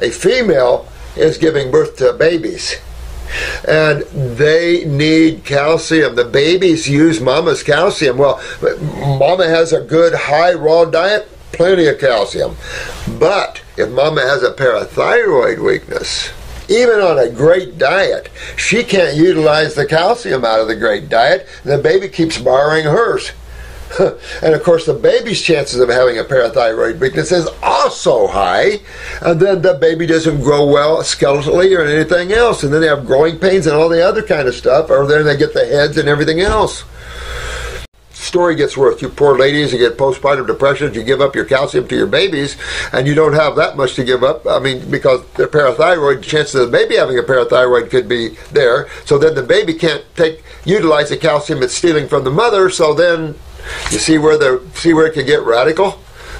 a female is giving birth to babies. And they need calcium. The babies use mama's calcium. Well, mama has a good high raw diet, plenty of calcium. But if mama has a parathyroid weakness, even on a great diet, she can't utilize the calcium out of the great diet. The baby keeps borrowing hers. and of course, the baby's chances of having a parathyroid weakness is also high. And then the baby doesn't grow well skeletally or anything else. And then they have growing pains and all the other kind of stuff. Or then they get the heads and everything else story gets worse. You poor ladies, you get postpartum depression, you give up your calcium to your babies, and you don't have that much to give up. I mean, because the parathyroid, chances of the baby having a parathyroid could be there. So then the baby can't take utilize the calcium it's stealing from the mother. So then you see where the see where it can get radical.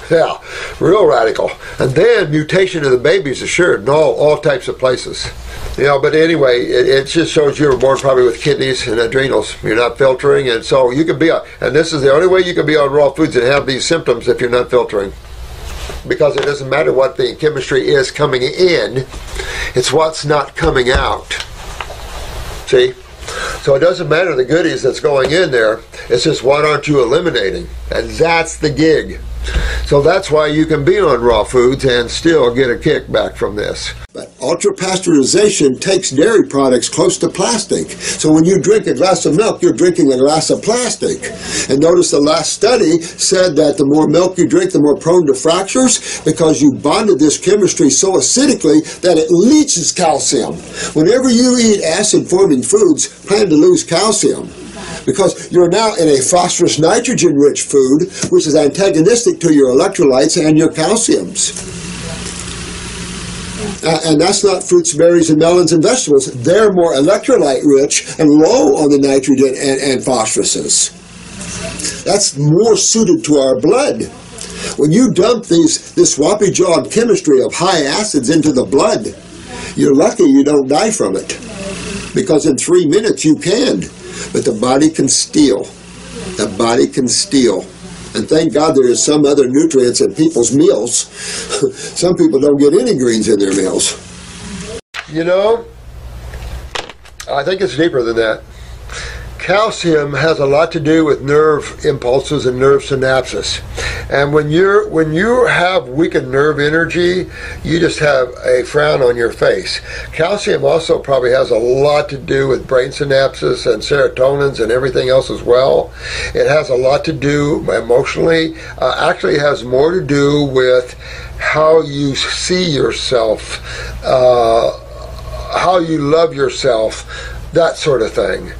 Yeah, real radical. And then mutation of the babies assured in all, all types of places. You know, but anyway, it, it, just shows you were born probably with kidneys and adrenals. You're not filtering, and so you can be on, and this is the only way you can be on raw foods and have these symptoms if you're not filtering. Because it doesn't matter what the chemistry is coming in, it's what's not coming out. See? So it doesn't matter the goodies that's going in there, it's just what aren't you eliminating? And that's the gig. So that's why you can be on raw foods and still get a kickback from this. But ultra pasteurization takes dairy products close to plastic. So when you drink a glass of milk, you're drinking a glass of plastic. And notice the last study said that the more milk you drink, the more prone to fractures because you bonded this chemistry so acidically that it leaches calcium. Whenever you eat acid forming foods, plan to lose calcium because you're now in a phosphorus nitrogen rich food, which is antagonistic to your electrolytes and your calciums. Uh, and that's not fruits, berries, and melons and vegetables. They're more electrolyte rich and low on the nitrogen and, and phosphoruses. That's more suited to our blood. When you dump these this swappy jawed chemistry of high acids into the blood, you're lucky you don't die from it. Because in three minutes you can. But the body can steal. The body can steal. And thank God there is some other nutrients in people's meals. some people don't get any greens in their meals. You know, I think it's deeper than that calcium has a lot to do with nerve impulses and nerve synapses. And when you're when you have weakened nerve energy, you just have a frown on your face. Calcium also probably has a lot to do with brain synapses and serotonins and everything else as well. It has a lot to do emotionally. Uh, actually, has more to do with how you see yourself, uh, how you love yourself that sort of thing.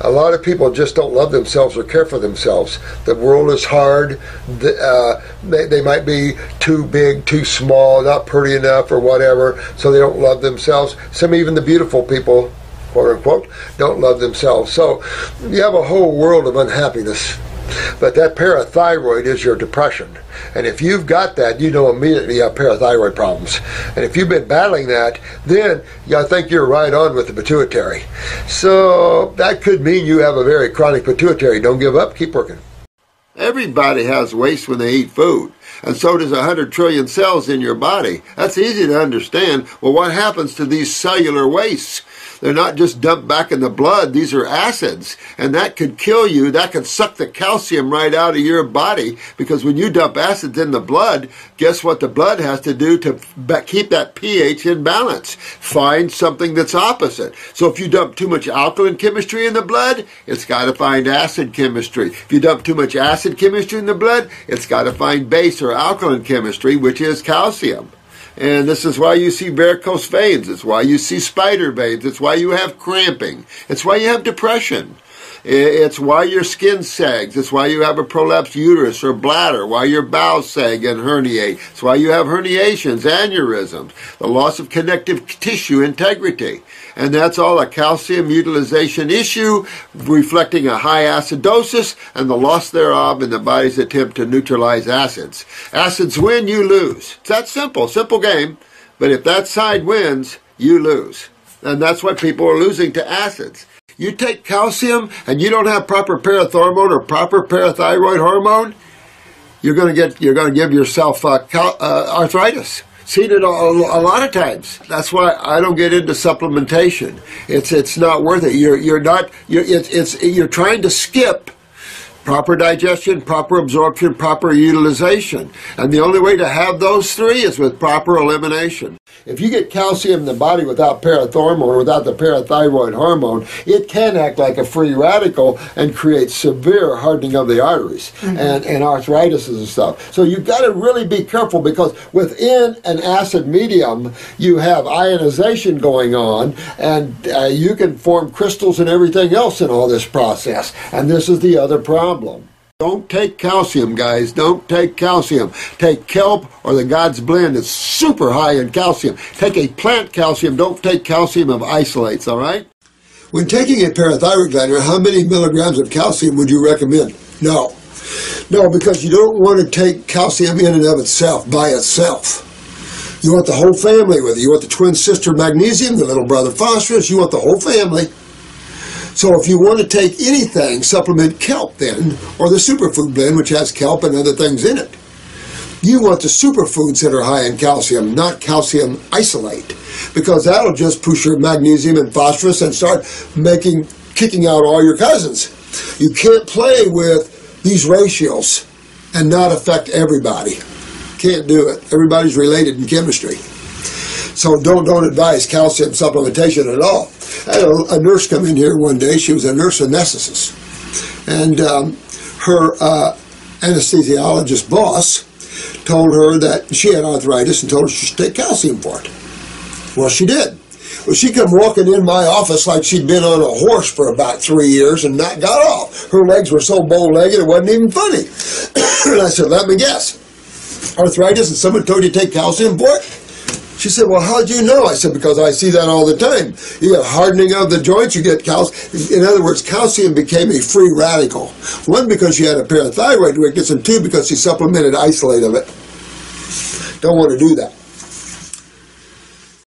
A lot of people just don't love themselves or care for themselves. The world is hard. Uh, they, they might be too big, too small, not pretty enough, or whatever, so they don't love themselves. Some even the beautiful people, quote unquote, don't love themselves. So you have a whole world of unhappiness but that parathyroid is your depression. And if you've got that, you know immediately you have parathyroid problems. And if you've been battling that, then I think you're right on with the pituitary. So that could mean you have a very chronic pituitary. Don't give up, keep working. Everybody has waste when they eat food. And so does 100 trillion cells in your body. That's easy to understand. Well, what happens to these cellular wastes? They're not just dumped back in the blood. These are acids. And that could kill you. That could suck the calcium right out of your body because when you dump acids in the blood, guess what the blood has to do to keep that pH in balance? Find something that's opposite. So if you dump too much alkaline chemistry in the blood, it's got to find acid chemistry. If you dump too much acid chemistry in the blood, it's got to find base or alkaline chemistry, which is calcium. And this is why you see varicose veins. It's why you see spider veins. It's why you have cramping. It's why you have depression. It's why your skin sags. It's why you have a prolapsed uterus or bladder, why your bowels sag and herniate. It's why you have herniations, aneurysms, the loss of connective tissue integrity. And that's all a calcium utilization issue, reflecting a high acidosis and the loss thereof in the body's attempt to neutralize acids. Acids win, you lose. It's that simple, simple game. But if that side wins, you lose. And that's why people are losing to acids. You take calcium and you don't have proper parathormone or proper parathyroid hormone, you're going to get you're going to give yourself uh, cal- uh, arthritis. Seen it a, a lot of times. That's why I don't get into supplementation. It's it's not worth it. You're you're not you're it's, it's you're trying to skip proper digestion, proper absorption, proper utilization. And the only way to have those three is with proper elimination. If you get calcium in the body without parathormone or without the parathyroid hormone, it can act like a free radical and create severe hardening of the arteries mm-hmm. and, and arthritis and stuff. So you've got to really be careful because within an acid medium, you have ionization going on and uh, you can form crystals and everything else in all this process. And this is the other problem. Don't take calcium, guys. Don't take calcium. Take kelp or the God's blend. It's super high in calcium. Take a plant calcium. Don't take calcium of isolates, all right? When taking a parathyroid gland, how many milligrams of calcium would you recommend? No. No, because you don't want to take calcium in and of itself, by itself. You want the whole family with it. You want the twin sister magnesium, the little brother phosphorus. You want the whole family. So if you want to take anything, supplement kelp then, or the superfood blend, which has kelp and other things in it. You want the superfoods that are high in calcium, not calcium isolate, because that'll just push your magnesium and phosphorus and start making, kicking out all your cousins. You can't play with these ratios and not affect everybody. Can't do it. Everybody's related in chemistry. So don't don't advise calcium supplementation at all. I had a, a nurse come in here one day. She was a nurse anesthetist, and um, her uh, anesthesiologist boss told her that she had arthritis and told her she should take calcium for it. Well, she did. Well, she come walking in my office like she'd been on a horse for about three years and not got off. Her legs were so bow-legged it wasn't even funny. and I said, let me guess. Arthritis and someone told you to take calcium for it? She said, well, how do you know? I said, because I see that all the time. You get hardening of the joints, you get calcium. In other words, calcium became a free radical. One, because she had a parathyroid weakness, and two, because she supplemented isolate of it. Don't want to do that.